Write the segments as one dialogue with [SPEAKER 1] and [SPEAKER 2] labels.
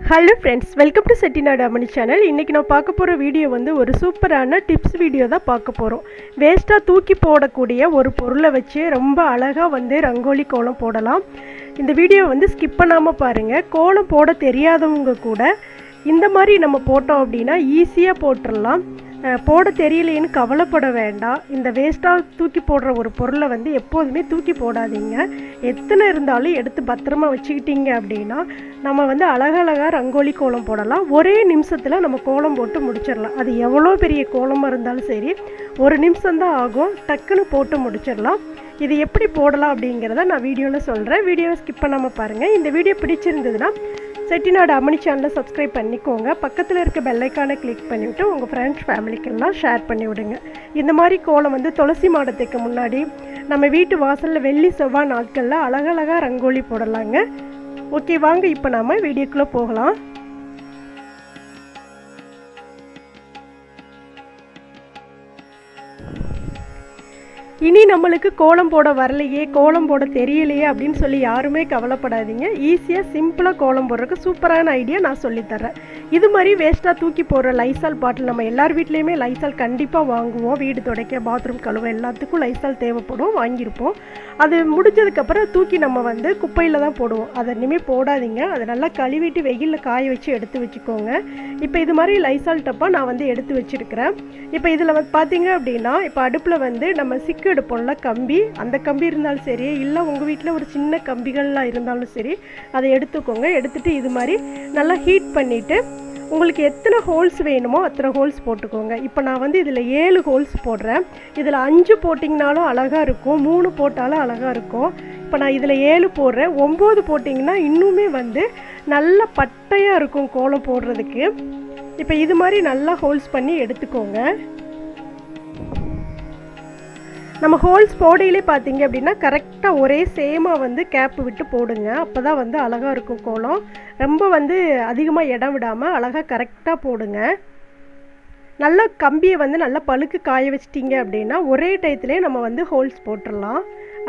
[SPEAKER 1] Hello friends welcome to Chettinad Amani channel இன்றைக்கி நான் பார்க்க போகிற வீடியோ வந்து ஒரு சூப்பரான டிப்ஸ் வீடியோ தான் பார்க்க போகிறோம் வேஸ்ட்டாக தூக்கி போடக்கூடிய ஒரு பொருளை வச்சு ரொம்ப அழகாக வந்து ரங்கோலி கோலம் போடலாம். இந்த வீடியோ வந்து ஸ்கிப் பண்ணாமல் பாருங்கள் கோலம் போட தெரியாதவங்க கூட இந்த மாதிரி நம்ம போட்டோம் அப்படின்னா ஈஸியாக போட்டுடலாம் போட தெரியலையேன்னு கவலைப்பட வேண்டாம். இந்த வேஸ்ட்டாக தூக்கி போடுற ஒரு பொருளை வந்து எப்போதுமே தூக்கி போடாதீங்க. எத்தனை இருந்தாலும் எடுத்து பத்திரமா வச்சுக்கிட்டீங்க அப்படின்னா நம்ம வந்து அழகழகாக ரங்கோலி கோலம் போடலாம். ஒரே நிமிஷத்தில் நம்ம கோலம் போட்டு முடிச்சிடலாம். அது எவ்வளோ பெரிய கோலமாக இருந்தாலும் சரி ஒரு நிமிஷம்தான் ஆகும். டக்குன்னு போட்டு முடிச்சிடலாம். இது எப்படி போடலாம் அப்படிங்கிறத நான் வீடியோவில் சொல்கிறேன் வீடியோவை ஸ்கிப் பண்ணாமல் பாருங்கள் இந்த வீடியோ பிடிச்சிருந்ததுன்னா செட்டிநாடு அம்மணி சேனலை சப்ஸ்கிரைப் பண்ணிக்கோங்க. பக்கத்தில் இருக்க பெல்லைக்கானை கிளிக் பண்ணிவிட்டு உங்கள் ஃப்ரெண்ட்ஸ் ஃபேமிலிக்கெல்லாம் ஷேர் பண்ணி விடுங்க. இந்த மாதிரி கோலம் வந்து துளசி மாடத்துக்கு முன்னாடி நம்ம வீட்டு வாசலில் வெள்ளி செவ்வாய் நாட்களில் அழகழகாக ரங்கோலி போடலாங்க. ஓகே வாங்க இப்போ நாம் வீடியோக்குள்ளே போகலாம். இனி நம்மளுக்கு கோலம் போட வரலையே கோலம் போட தெரியலையே அப்படின்னு சொல்லி யாருமே கவலைப்படாதீங்க. ஈஸியாக சிம்பிளாக கோலம் போடுறதுக்கு சூப்பரான ஐடியா நான் சொல்லித்தரேன் இது மாதிரி வேஸ்ட்டாக தூக்கி போடுற லைசால் பாட்டில் நம்ம எல்லார் வீட்லேயுமே லைசால் கண்டிப்பாக வாங்குவோம். வீடு துடைக்க பாத்ரூம் கழுவ எல்லாத்துக்கும் லைசால் தேவைப்படும் வாங்கியிருப்போம். அது முடிஞ்சதுக்கப்புறம் தூக்கி நம்ம வந்து குப்பையில் தான் போடுவோம். அதை இனிமேல் போடாதீங்க. அதை நல்லா கழுவிட்டு வெயிலில் காய வச்சு எடுத்து வச்சுக்கோங்க. இப்போ இது மாதிரி லைசால் டப்பா நான் வந்து எடுத்து வச்சுருக்கிறேன். இப்போ இதில் வந்து பார்த்தீங்க அப்படின்னா இப்போ அடுப்பில் வந்து நம்ம சிக்கு எடுப்போம்ல கம்பி. அந்த கம்பி இருந்தாலும் சரி இல்லை உங்கள் வீட்டில் ஒரு சின்ன கம்பிகள்லாம் இருந்தாலும் சரி அதை எடுத்துக்கோங்க. எடுத்துகிட்டு இது மாதிரி நல்லா ஹீட் பண்ணிவிட்டு உங்களுக்கு எத்தனை ஹோல்ஸ் வேணுமோ அத்தனை ஹோல்ஸ் போட்டுக்கோங்க. இப்போ நான் வந்து இதில் ஏழு ஹோல்ஸ் போடுறேன். இதில் அஞ்சு போட்டிங்கனாலும் அழகாக இருக்கும். மூணு போட்டாலும் அழகாக இருக்கும். இப்போ நான் இதில் ஏழு போடுறேன். ஒம்பது போட்டிங்கன்னா இன்னுமே வந்து நல்ல பட்டையாக இருக்கும் கோலம் போடுறதுக்கு. இப்போ இது மாதிரி நல்லா ஹோல்ஸ் பண்ணி எடுத்துக்கோங்க. நம்ம ஹோல்ஸ் போடையிலே பார்த்தீங்க அப்படின்னா கரெக்டாக ஒரே சேமாக வந்து கேப்பு விட்டு போடுங்க. அப்போ தான் வந்து அழகாக இருக்கும் கோலம். ரொம்ப வந்து அதிகமாக இடம் விடாமல் அழகாக கரெக்டாக போடுங்க. நல்லா கம்பியை வந்து நல்லா பழுக்கு காய வச்சிட்டிங்க அப்படின்னா ஒரே டயத்துலேயே நம்ம வந்து ஹோல்ஸ் போட்டுடலாம்.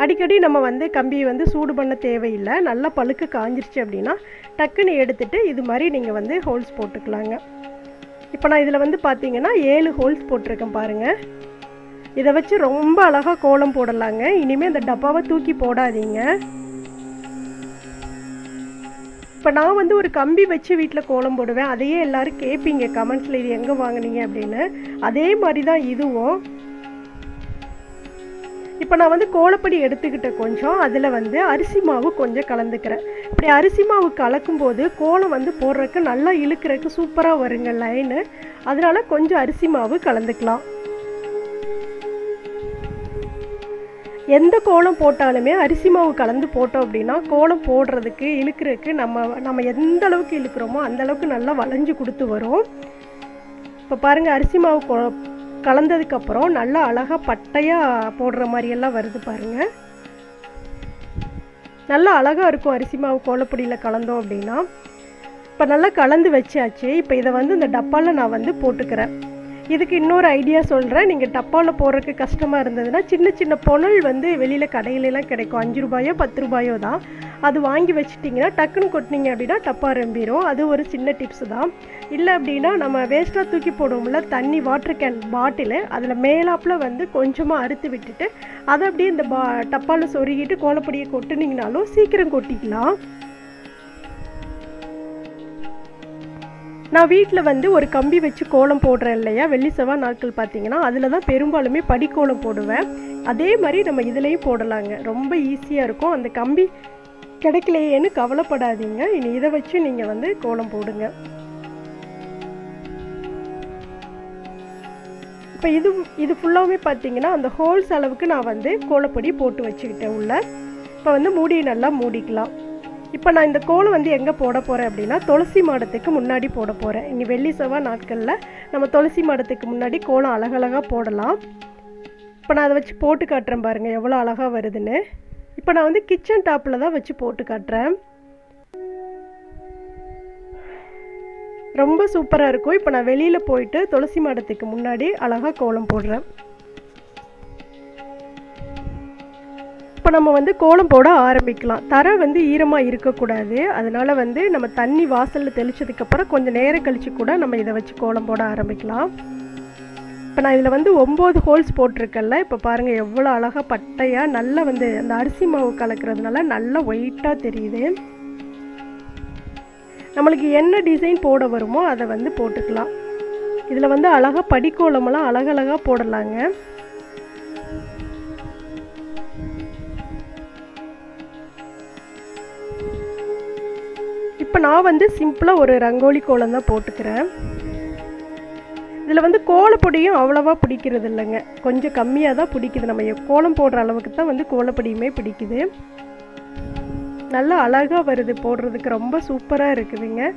[SPEAKER 1] அடிக்கடி நம்ம வந்து கம்பியை வந்து சூடு பண்ண தேவையில்லை. நல்லா பழுக்கு காஞ்சிருச்சு அப்படின்னா டக்குன்னு எடுத்துட்டு இது மாதிரி நீங்கள் வந்து ஹோல்ஸ் போட்டுக்கலாங்க. இப்போ நான் இதில் வந்து பார்த்தீங்கன்னா ஏழு ஹோல்ஸ் போட்டிருக்கேன் பாருங்கள் இதை வச்சு ரொம்ப அழகாக கோலம் போடலாங்க. இனிமேல் இந்த டப்பாவை தூக்கி போடாதீங்க. இப்போ நான் வந்து ஒரு கம்பி வச்சு வீட்டில் கோலம் போடுவேன். அதையே எல்லோரும் கேட்பீங்க கமெண்ட்ஸில் இது எங்கே வாங்கினீங்க அப்படின்னு. அதே மாதிரி தான் இதுவும். இப்போ நான் வந்து கோலப்படி எடுத்துக்கிட்ட கொஞ்சம். அதில் வந்து அரிசி மாவு கொஞ்சம் கலந்துக்கிறேன். இப்படி அரிசி மாவு கலக்கும்போது கோலம் வந்து போடுறதுக்கு நல்லா இழுக்கிறதுக்கு சூப்பராக வருங்க லைனு அதனால் கொஞ்சம் அரிசி மாவு கலந்துக்கலாம். எந்த கோலம் போட்டாலுமே அரிசி மாவு கலந்து போட்டோம் அப்படின்னா கோலம் போடுறதுக்கு இழுக்கிறதுக்கு நம்ம நம்ம எந்த அளவுக்கு இழுக்கிறோமோ அந்த அளவுக்கு நல்லா வளைஞ்சு கொடுத்து வரும். இப்போ பாருங்கள் அரிசி மாவு கோ கலந்ததுக்கப்புறம் நல்லா அழகாக பட்டையாக போடுற மாதிரியெல்லாம் வருது பாருங்கள் நல்லா அழகாக இருக்கும் அரிசி மாவு கோலப்பொடியில் கலந்தோம் அப்படின்னா. இப்போ நல்லா கலந்து வச்சாச்சு. இப்போ இதை வந்து இந்த டப்பாவில் நான் வந்து போட்டுக்கிறேன். இதுக்கு இன்னொரு ஐடியா சொல்கிறேன் நீங்கள் டப்பாவில் போடுறதுக்கு கஷ்டமாக இருந்ததுன்னா சின்ன சின்ன பொனல் வந்து வெளியில் கடையிலலாம் கிடைக்கும். அஞ்சு ரூபாயோ பத்து ரூபாயோ தான். அது வாங்கி வச்சிட்டிங்கன்னா டக்குன்னு கொட்டினீங்க அப்படின்னா டப்பா ரம்பிடும் அது ஒரு சின்ன டிப்ஸ் தான். இல்லை அப்படின்னா நம்ம வேஸ்ட்டாக தூக்கி போடுவோம்ல தண்ணி வாட்டர் கேன் பாட்டிலு அதில் மேலாப்பில் வந்து கொஞ்சமாக அறுத்து விட்டுட்டு அதை அப்படியே இந்த பா டப்பாவில் சொருகிட்டு கோலப்பொடியை கொட்டுனீங்கனாலும் சீக்கிரம் கொட்டிக்கலாம். நான் வீட்டில் வந்து ஒரு கம்பி வச்சு கோலம் போடுறேன் இல்லையா? வெள்ளி செவ்வாய் நாட்கள் பார்த்தீங்கன்னா அதில் தான் பெரும்பாலுமே படிக்கோலம் போடுவேன். அதே மாதிரி நம்ம இதுலேயும் போடலாங்க. ரொம்ப ஈஸியாக இருக்கும். அந்த கம்பி கிடைக்கலையேன்னு கவலைப்படாதீங்க. இனி இதை வச்சு நீங்கள் வந்து கோலம் போடுங்க. இப்போ இது இது ஃபுல்லாகவே பார்த்தீங்கன்னா அந்த ஹோல்ஸ் அளவுக்கு நான் வந்து கோலப்பொடி போட்டு வச்சுக்கிட்டேன் உள்ள. இப்போ வந்து மூடியை நல்லா மூடிக்கலாம். இப்போ நான் இந்த கோலம் வந்து எங்கே போட போகிறேன் அப்படின்னா துளசி மாடத்துக்கு முன்னாடி போட போகிறேன் இனி வெள்ளி செவ்வாய் நாட்களில் நம்ம துளசி மாடத்துக்கு முன்னாடி கோலம் அழகழகாக போடலாம். இப்போ நான் அதை வச்சு போட்டு காட்டுறேன் பாருங்கள் எவ்வளோ அழகாக வருதுன்னு. இப்போ நான் வந்து கிச்சன் டாப்பில் தான் வச்சு போட்டு காட்டுறேன். ரொம்ப சூப்பராக இருக்கும். இப்போ நான் வெளியில் போயிட்டு துளசி மாடத்துக்கு முன்னாடி அழகாக கோலம் போடுறேன். இப்போ நம்ம வந்து கோலம் போட ஆரம்பிக்கலாம். தரை வந்து ஈரமாக இருக்கக்கூடாது. அதனால் வந்து நம்ம தண்ணி வாசலில் தெளித்ததுக்கப்புறம் கொஞ்சம் நேரம் கழித்து கூட நம்ம இதை வச்சு கோலம் போட ஆரம்பிக்கலாம். இப்போ நான் இதில் வந்து ஒம்பது ஹோல்ஸ் போட்டிருக்கேன்ல. இப்போ பாருங்கள் எவ்வளோ அழகாக பட்டையாக நல்லா வந்து அந்த அரிசி மாவு கலக்கிறதுனால நல்லா ஒயிட்டாக தெரியுது. நம்மளுக்கு என்ன டிசைன் போட வருமோ அதை வந்து போட்டுக்கலாம். இதில் வந்து அழகாக படிக்கோலமெல்லாம் அழகழகாக போடலாங்க. இப்போ நான் வந்து சிம்பிளாக ஒரு ரங்கோலி கோலம் தான் போட்டுக்கிறேன். இதில் வந்து கோலப்பொடியும் அவ்வளோவா பிடிக்கிறது இல்லைங்க. கொஞ்சம் கம்மியாக தான் பிடிக்குது. நம்ம கோலம் போடுற அளவுக்கு தான் வந்து கோலப்பொடியுமே பிடிக்குது. நல்லா அழகாக வருது. போடுறதுக்கு ரொம்ப சூப்பராக இருக்குதுங்க.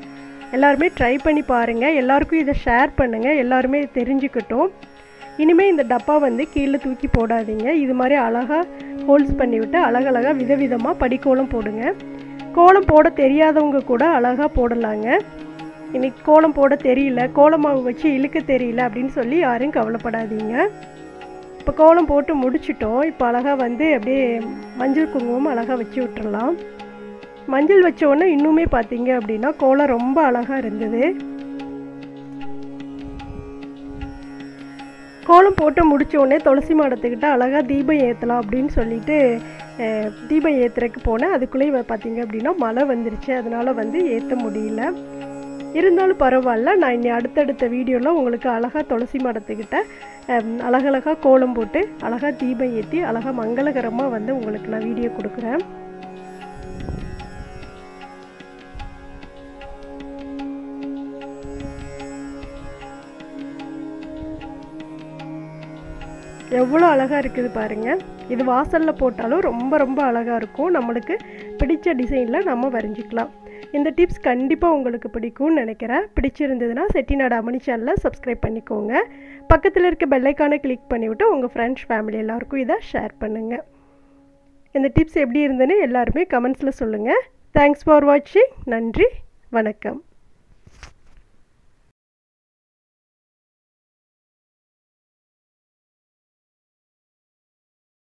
[SPEAKER 1] எல்லாருமே ட்ரை பண்ணி பாருங்கள் எல்லாருக்கும் இதை ஷேர் பண்ணுங்கள் எல்லாருமே தெரிஞ்சுக்கிட்டோம். இனிமேல் இந்த டப்பா வந்து கீழே தூக்கி போடாதீங்க. இது மாதிரி அழகாக ஹோல்ஸ் பண்ணிவிட்டு அழகழகாக விதவிதமாக படிக்கோலம் போடுங்க. கோலம் போட தெரியாதவங்க கூட அழகாக போடலாங்க. இன்றைக்கி கோலம் போட தெரியல கோலம் மாவு வச்சு இழுக்க தெரியல அப்படின்னு சொல்லி யாரும் கவலைப்படாதீங்க. இப்போ கோலம் போட்டு முடிச்சிட்டோம். இப்போ அழகாக வந்து அப்படியே மஞ்சள் குங்குமம் அழகாக வச்சு விட்டுறலாம். மஞ்சள் வச்ச இன்னுமே பார்த்தீங்க அப்படின்னா கோலம் ரொம்ப அழகாக இருந்தது. கோலம் போட்டு முடிச்ச உடனே துளசி மாடத்துக்கிட்ட அழகாக தீபம் ஏற்றலாம் அப்படின்னு சொல்லிட்டு தீபம் ஏற்றுறதுக்கு போனேன். அதுக்குள்ளேயே பார்த்தீங்க அப்படின்னா மழை வந்துருச்சு. அதனால் வந்து ஏற்ற முடியல. இருந்தாலும் பரவாயில்ல. நான் இனி அடுத்தடுத்த வீடியோவில் உங்களுக்கு அழகாக துளசி மடத்துக்கிட்ட அழகழகாக கோலம் போட்டு அழகாக தீபம் ஏற்றி அழகாக மங்களகரமாக வந்து உங்களுக்கு நான் வீடியோ கொடுக்குறேன். எவ்வளோ அழகாக இருக்குது பாருங்கள் இது வாசலில் போட்டாலும் ரொம்ப ரொம்ப அழகாக இருக்கும். நம்மளுக்கு பிடிச்ச டிசைனில் நம்ம வரைஞ்சிக்கலாம். இந்த டிப்ஸ் கண்டிப்பாக உங்களுக்கு பிடிக்கும்னு நினைக்கிறேன். பிடிச்சிருந்ததுன்னா செட்டிநாடு அமணி சேனலில் சப்ஸ்கிரைப் பண்ணிக்கோங்க. பக்கத்தில் இருக்க பெல்லைக்கானை கிளிக் பண்ணிவிட்டு உங்கள் ஃப்ரெண்ட்ஸ் ஃபேமிலி எல்லாருக்கும் இதை ஷேர் பண்ணுங்கள் இந்த டிப்ஸ் எப்படி இருந்ததுன்னு எல்லாருமே கமெண்ட்ஸில் சொல்லுங்கள் தேங்க்ஸ் ஃபார் வாட்சிங் நன்றி. வணக்கம்.